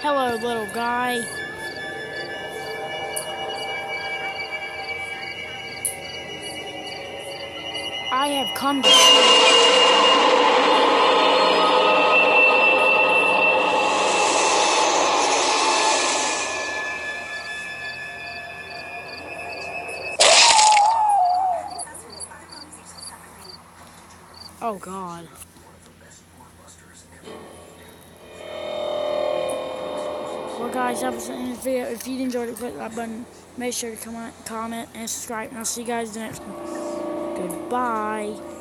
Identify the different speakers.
Speaker 1: Hello, little guy. I have come to. Oh God. Well, guys, that was the end of the video. If you enjoyed it, click that button. Make sure to comment, comment, and subscribe. And I'll see you guys in the next one. Goodbye.